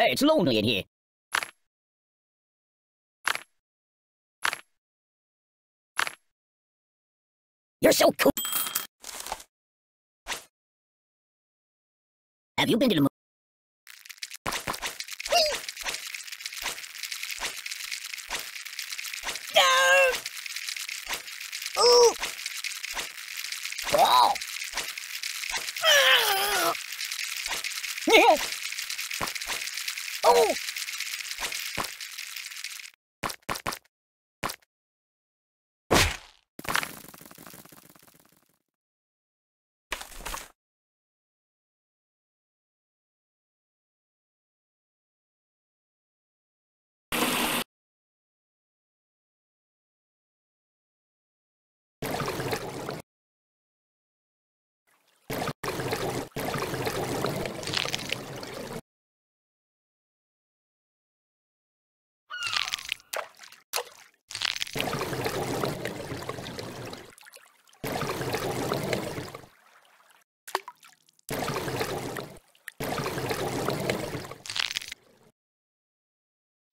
It's lonely in here. You're so cool. Have you been to the moon? No! Ooh! Oh! Ah! Yeah! Oh!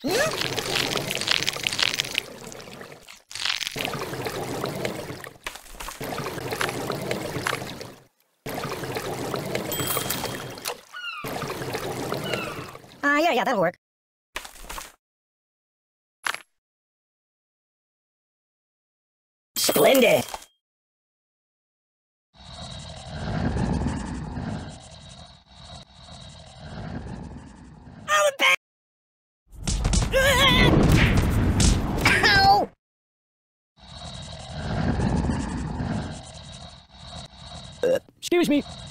Ah, yeah, yeah, that'll work. Splendid! Excuse me.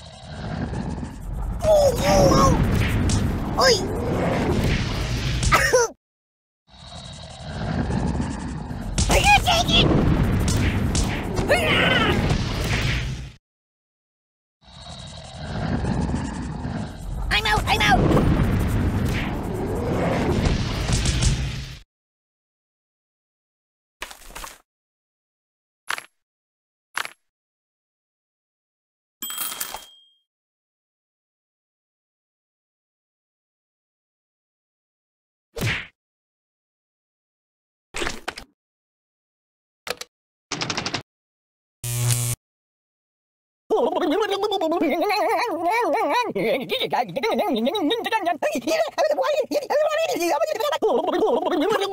Oh, oh, oh! Oi! I can't take it! I'm out! I'm out!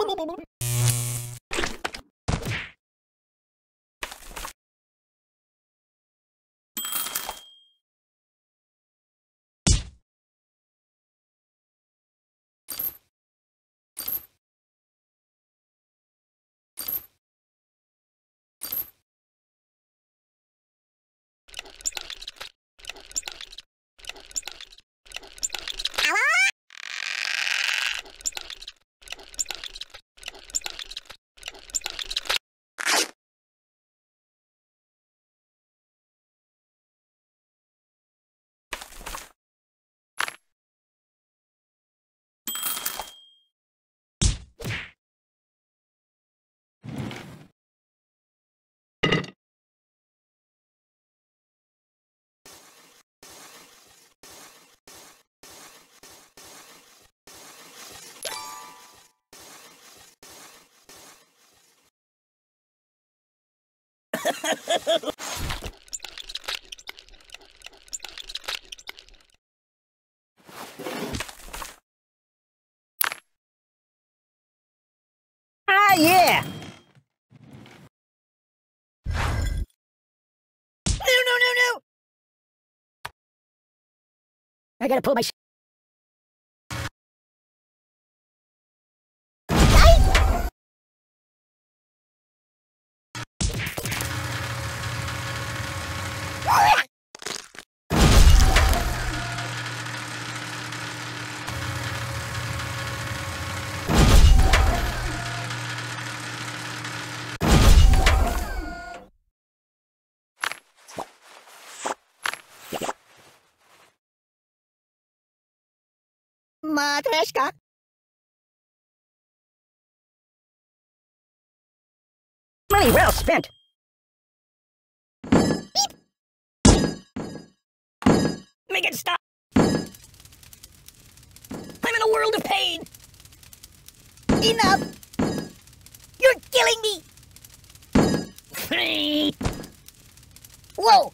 Ah, yeah! No, no, no, no! I gotta pull my. Matryoshka. Money well spent. Make it stop. I'm in a world of pain. Enough! You're killing me! Whoa!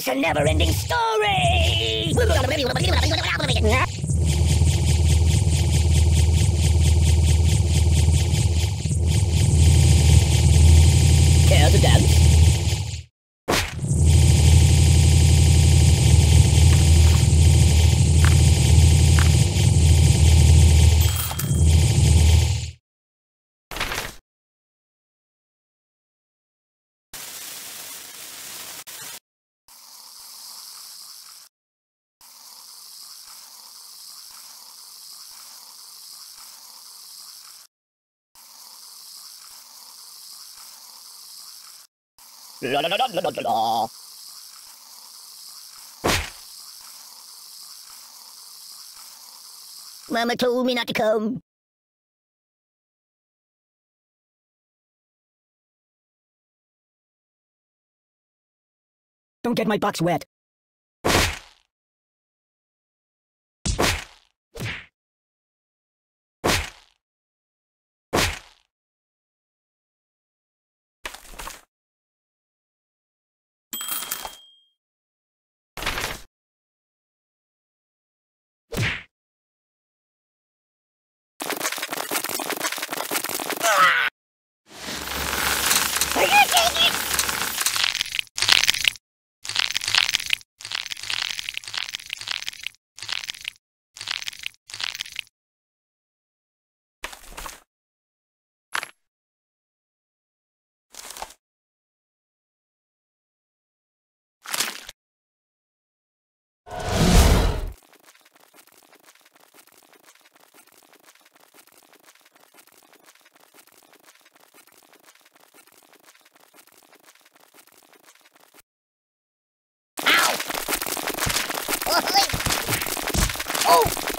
It's a never-ending story! Care to dance? La la la la la la. Mama told me not to come. Don't get my box wet. Oh! Oh,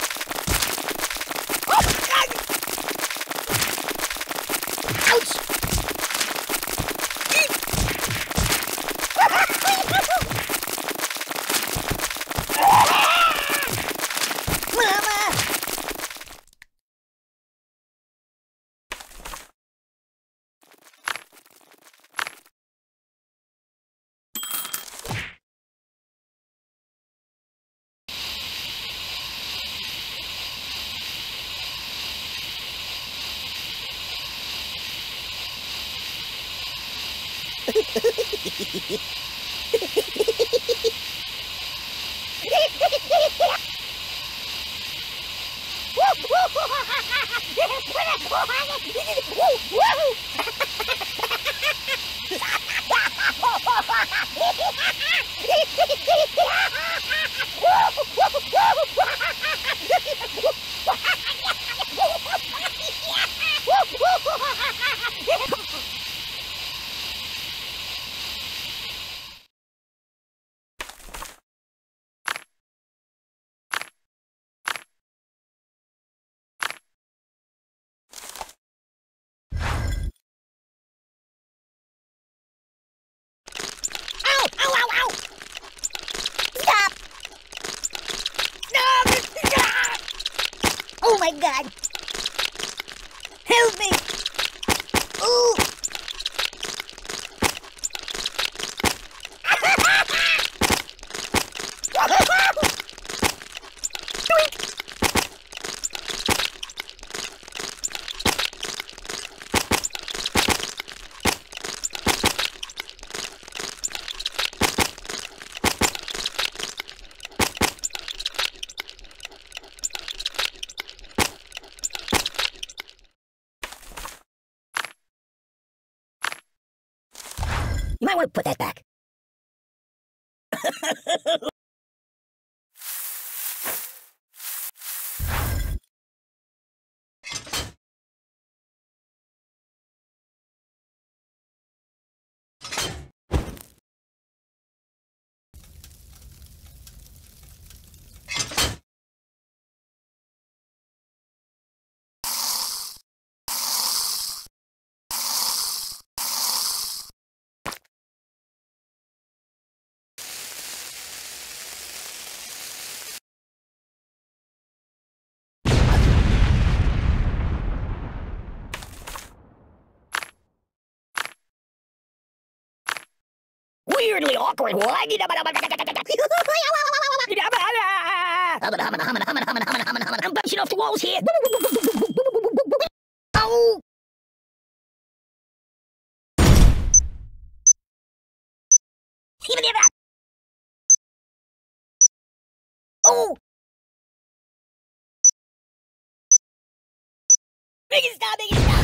God! Ouch! Mama! Ow! Ow! Ow! Ow! Stop! No! Ah! Oh my God! Help me! Ooh! You might want to put that back. Awkward. I'm bouncing off the walls here. Oh! Oh! Make it stop, make it stop!